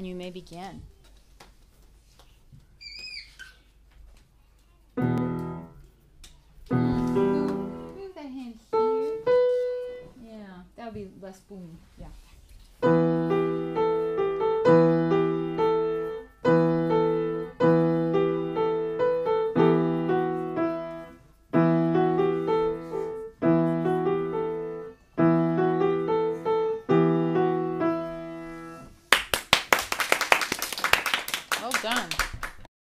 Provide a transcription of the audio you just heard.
And you may begin. Move hand here. Yeah, that would be less boom. Yeah. Well done.